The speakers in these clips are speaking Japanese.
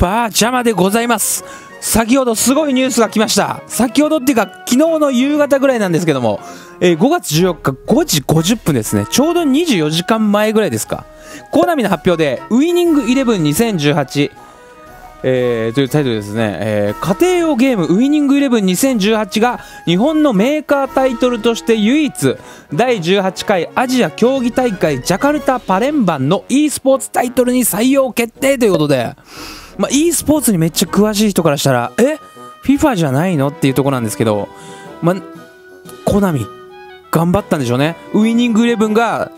パー邪魔でございます。先ほどすごいニュースが来ました。先ほどっていうか昨日の夕方ぐらいなんですけども、えー、5月14日5時50分ですね。ちょうど24時間前ぐらいですか。コナミの発表でウイニングイレブン2018えー、というタイトルですね、えー、家庭用ゲームウイニングイレブン2018が日本のメーカータイトルとして唯一第18回アジア競技大会ジャカルタパレンバンの e スポーツタイトルに採用決定ということで。まあ、e スポーツにめっちゃ詳しい人からしたら、え ?FIFA じゃないの？っていうとこなんですけど、まあ、コナミ、頑張ったんでしょうね。ウイニングイレブンが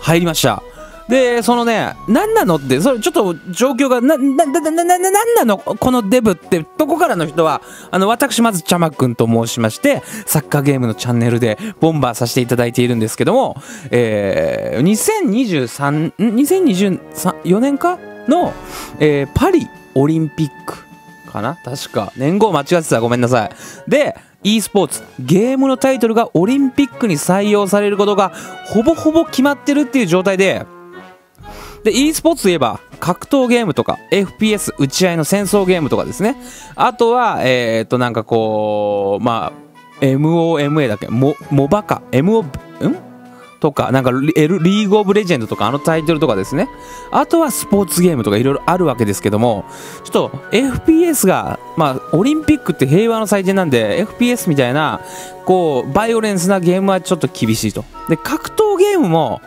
入りました。で、そのね、何なのって、それちょっと状況が、な、な、な、な、な、な、んなの？このデブって、どこからの人は、あの、私、まず、ちゃまくんと申しまして、サッカーゲームのチャンネルで、ボンバーさせていただいているんですけども、えー、2023、2024年か？の、えー、パリオリンピックかな？確か。年号間違ってたらごめんなさい。で、e スポーツ、ゲームのタイトルがオリンピックに採用されることがほぼほぼ決まってるっていう状態で、で、e スポーツといえば、格闘ゲームとか、FPS、打ち合いの戦争ゲームとかですね。あとは、えー、っと、なんかこう、まあ、MOMA だっけ？モ、モバか。MO、とか、なんかリーグオブレジェンドとかあのタイトルとかですね。あとはスポーツゲームとかいろいろあるわけですけども、ちょっと FPS が、まあオリンピックって平和の祭典なんで、FPS みたいな、こう、バイオレンスなゲームはちょっと厳しいと。で、格闘ゲームも、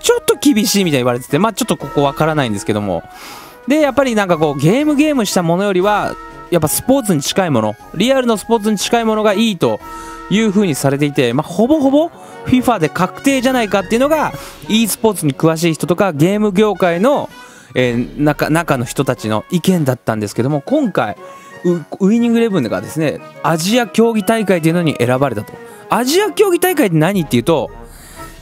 ちょっと厳しいみたいに言われてて、まあちょっとここわからないんですけども。で、やっぱりなんかこう、ゲームゲームしたものよりは、やっぱスポーツに近いもの、リアルのスポーツに近いものがいいという風にされていて、まあ、ほぼほぼ FIFA で確定じゃないかっていうのが e スポーツに詳しい人とかゲーム業界の、えー、中中の人たちの意見だったんですけども今回ウイニングイレブンがですねアジア競技大会っていうのに選ばれたと。アジア競技大会って何っていうと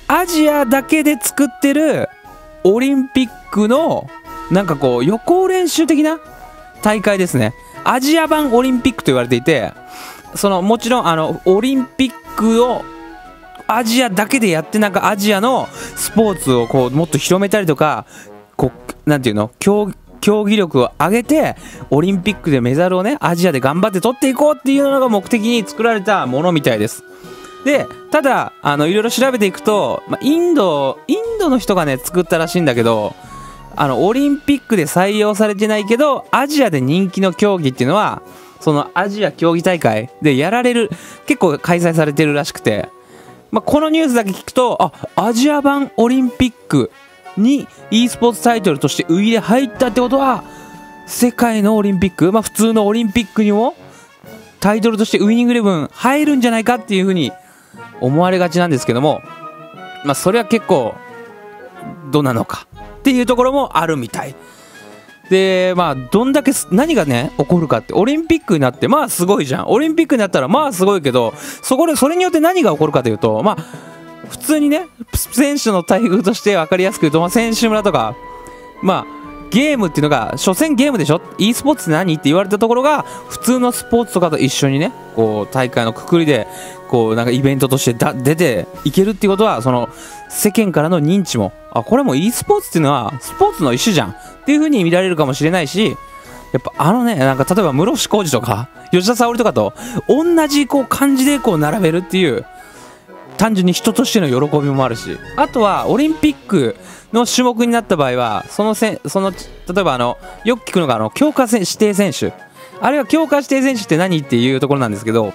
アジアだけで作ってるオリンピックのなんかこう予行練習的な大会ですね。アジア版オリンピックと言われていてそのもちろんあのオリンピックをアジアだけでやってなんかアジアのスポーツをこうもっと広めたりとかこうなんていうの？競競技力を上げてオリンピックでメダルをねアジアで頑張って取っていこうっていうのが目的に作られたものみたいです。でただあのいろいろ調べていくと、ま、インドインドの人がね作ったらしいんだけどあのオリンピックで採用されてないけどアジアで人気の競技っていうのはそのアジア競技大会でやられる結構開催されてるらしくて。まあ、このニュースだけ聞くとあアジア版オリンピックに e スポーツタイトルとしてウイで入ったってことは世界のオリンピック、まあ、普通のオリンピックにもタイトルとしてウイニングイレブン入るんじゃないかっていうふうに思われがちなんですけども、まあ、それは結構どうなのかっていうところもあるみたい。で、まあ、どんだけ、何がね、起こるかって、オリンピックになって、まあすごいじゃん。オリンピックになったら、まあすごいけど、そこで、それによって何が起こるかというと、まあ、普通にね、選手の待遇として分かりやすく言うと、まあ、選手村とか、まあ、ゲームっていうのが、所詮ゲームでしょ ?e スポーツって何？って言われたところが、普通のスポーツとかと一緒にね、こう、大会のくくりで、こう、なんかイベントとしてだ出ていけるっていうことは、その、世間からの認知も、あ、これも e スポーツっていうのは、スポーツの一種じゃんっていう風に見られるかもしれないし、やっぱあのね、なんか例えば室伏浩二とか、吉田沙保里とかと、同じこう感じでこう並べるっていう、単純に人としての喜びもあるし、あとはオリンピックの種目になった場合は、そのせその例えばあのよく聞くのがあの強化指定選手、あるいは強化指定選手って何っていうところなんですけど、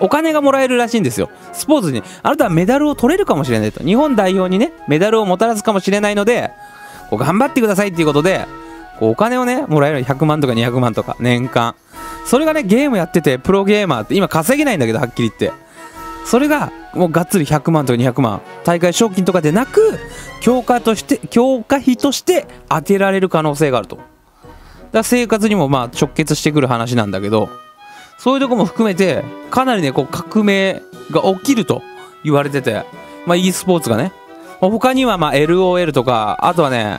お金がもらえるらしいんですよ。スポーツに。あなたはメダルを取れるかもしれないと。日本代表にね、メダルをもたらすかもしれないので、こう頑張ってくださいっていうことで、こうお金をね、もらえる100万とか200万とか、年間。それがね、ゲームやってて、プロゲーマーって今稼げないんだけど、はっきり言って。それがもうがっつり100万とか200万大会賞金とかでなく強化として強化費として当てられる可能性があると。だから生活にもまあ直結してくる話なんだけどそういうとこも含めてかなりねこう革命が起きると言われててまあ e スポーツがね。他にはまあ LOL とかあとはね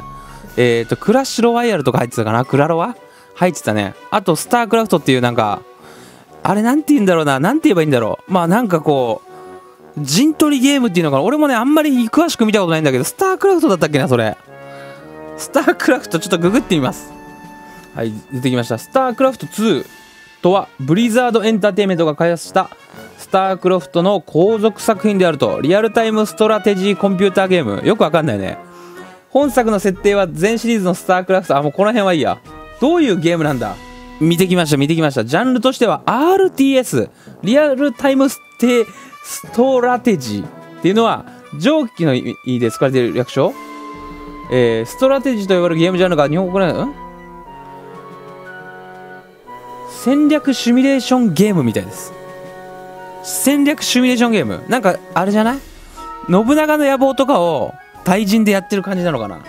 えっ、ー、とクラッシュロワイヤルとか入ってたかな？クラロワ？入ってたね。あとスタークラフトっていうなんかあれなんて言うんだろうな、なんて言えばいいんだろう？まあなんかこう、陣取りゲームっていうのかな、俺もね、あんまり詳しく見たことないんだけど、スタークラフトだったっけな、それ。スタークラフトちょっとググってみます。はい出てきました。スタークラフト2とはブリザードエンターテインメントが開発したスタークラフトの後続作品であるとリアルタイムストラテジーコンピューターゲーム。よくわかんないね。本作の設定は前シリーズのスタークラフト。あもうこの辺はいいや。どういうゲームなんだ？見てきました見てきました。ジャンルとしては RTS リアルタイムステストラテジーっていうのは上記の意味で使われている略称？えー、ストラテジーと呼ばれるゲームジャンルが日本語で、ん？戦略シミュレーションゲームみたいです。戦略シミュレーションゲーム？なんかあれじゃない？信長の野望とかを対人でやってる感じなのかな？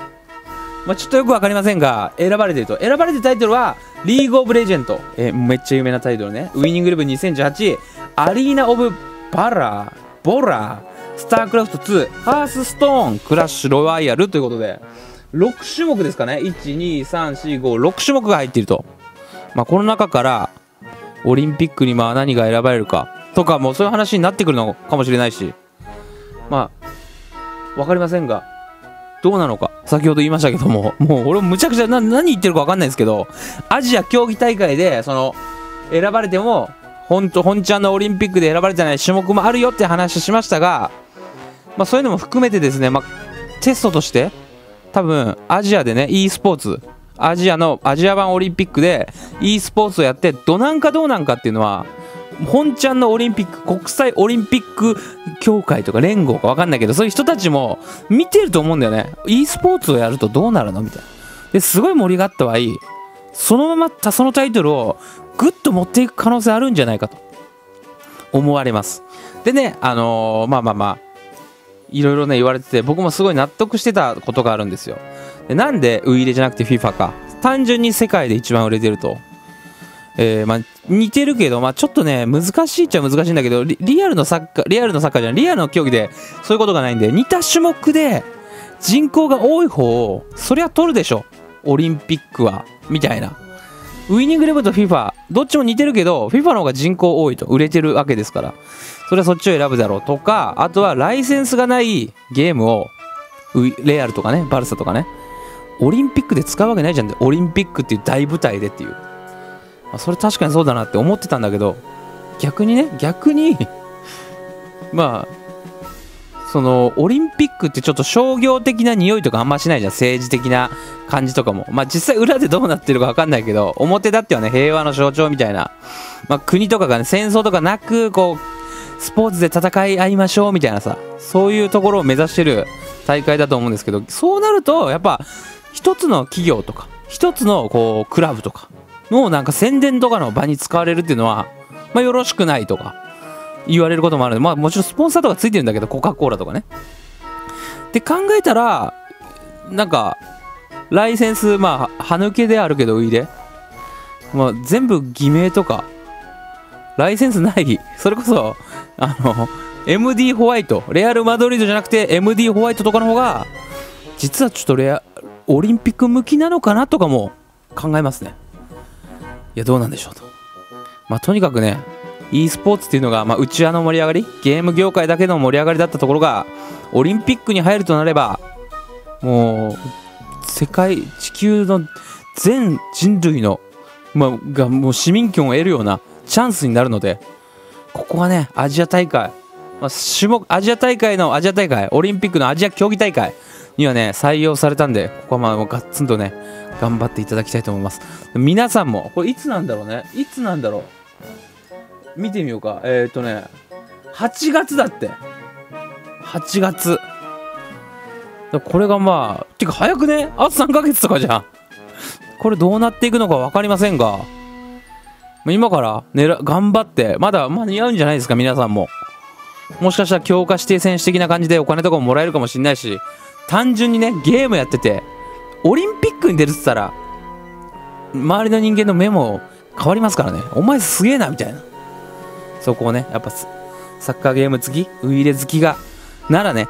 まあ、ちょっとよく分かりませんが選ばれてると。選ばれてるタイトルはリーグオブレジェンド、えー、めっちゃ有名なタイトルね。ウイニングイレブン2018アリーナオブバラボラスタークラフト2ハースストーンクラッシュロワイヤルということで6種目ですかね。123456種目が入っていると。まあこの中からオリンピックにまあ何が選ばれるかとかもうそういう話になってくるのかもしれないしまあ分かりませんがどうなのか。先ほど言いましたけどももう俺もむちゃくちゃ何言ってるか分かんないですけどアジア競技大会でその選ばれても本当本ちゃんのオリンピックで選ばれてない種目もあるよって話しましたが、まあ、そういうのも含めてですね、まあ、テストとして多分アジアでね e スポーツアジアのアジア版オリンピックで e スポーツをやってどなんかどうなんかっていうのは本ちゃんのオリンピック国際オリンピック協会とか連合か分かんないけどそういう人たちも見てると思うんだよね。e スポーツをやるとどうなるの？みたいな。ですごい盛り上がった場合そのままそのタイトルをグッと持っていく可能性あるんじゃないかと。思われます。でねあのー、まあまあまあいろいろね言われてて僕もすごい納得してたことがあるんですよ。でなんでウイイレじゃなくて FIFA か。単純に世界で一番売れてると。えー、まあ、似てるけど、まあ、ちょっとね、難しいっちゃ難しいんだけど、リアルのサッカー、リアルのサッカーじゃない、リアルの競技でそういうことがないんで、似た種目で人口が多い方を、そりゃ取るでしょ。オリンピックは。みたいな。ウイニングレブと FIFA、どっちも似てるけど、FIFA の方が人口多いと、売れてるわけですから。それはそっちを選ぶだろうとか、あとはライセンスがないゲームを、レアルとかね、バルサとかね、オリンピックで使うわけないじゃん。オリンピックっていう大舞台でっていう。まそれ確かにそうだなって思ってたんだけど逆にね逆に まあそのオリンピックってちょっと商業的な匂いとかあんましないじゃん政治的な感じとかも。まあ実際裏でどうなってるか分かんないけど表立ってはね平和の象徴みたいな、まあ、国とかがね戦争とかなくこうスポーツで戦い合いましょうみたいなさそういうところを目指してる大会だと思うんですけどそうなるとやっぱ一つの企業とか一つのこうクラブとかのなんか宣伝とかの場に使われるっていうのは、まあ、よろしくないとか。言われることもある。ので、まあ、もちろんスポンサーとかついてるんだけどコカ・コーラとかね。って考えたらなんかライセンスまあ歯抜けであるけどウイで、まあ、全部偽名とか。ライセンスない。それこそあの MD ホワイト。レアル・マドリードじゃなくて MD ホワイトとかの方が実はちょっとレアオリンピック向きなのかなとかも考えますね。いやどうなんでしょうと。まあとにかくね e スポーツっていうのが、まあ、内輪の盛り上がりゲーム業界だけの盛り上がりだったところがオリンピックに入るとなればもう世界地球の全人類の、まあ、がもう市民権を得るようなチャンスになるのでここはねアジア大会、まあ、種目アジア大会のアジア大会オリンピックのアジア競技大会にはね採用されたんでここはまあガッツンとね頑張っていただきたいと思います。皆さんもこれいつなんだろうね？いつなんだろう？見てみようか。えっ、ー、とね8月だって。8月。これがまあてか早くね。あと3ヶ月とかじゃん。これどうなっていくのか分かりませんが。今から狙頑張って。まだ間に合うんじゃないですか皆さんも。もしかしたら強化指定選手的な感じでお金とかももらえるかもしれないし。単純にねゲームやっててオリンピックに出るっつったら周りの人間の目も変わりますからね。お前すげえなみたいな。そこをねやっぱサッカーゲーム好きウイイレ好きがならね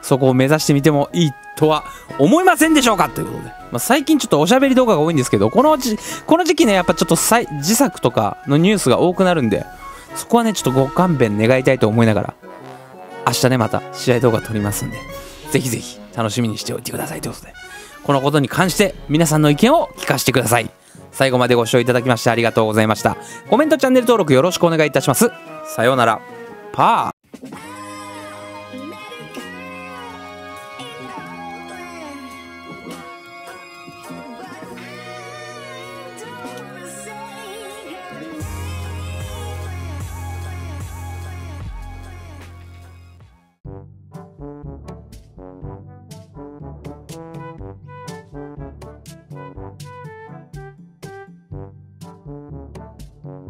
そこを目指してみてもいいとは思いませんでしょうかということで、まあ、最近ちょっとおしゃべり動画が多いんですけどこのじこの時期ねやっぱちょっと自作とかのニュースが多くなるんでそこはねちょっとご勘弁願いたいと思いながら明日ねまた試合動画撮りますんでぜひぜひ楽しみにしておいてくださいということで。このことに関して皆さんの意見を聞かせてください。最後までご視聴いただきましてありがとうございました。コメントチャンネル登録よろしくお願いいたします。さようなら。パー。